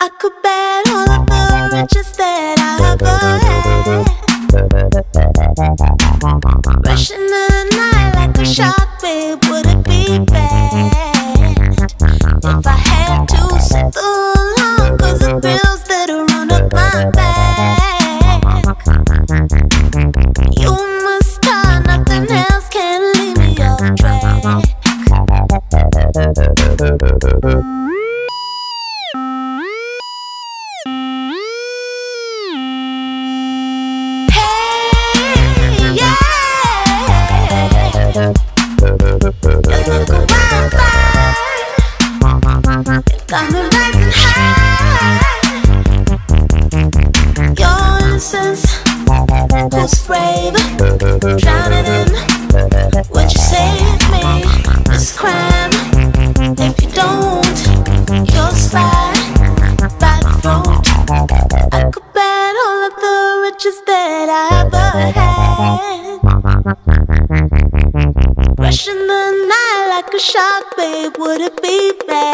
I could bet all of the riches that I ever had. Rushing the night like a shark, babe, would it be bad If I had to sit through long Cause the thrills that are on up my back. You must die, nothing else can leave me off Was brave, drowning in. You me crime? If you don't, you'll by the throat. I could bet all of the riches that I ever had. Rushing the night like a shark, babe, would it be bad?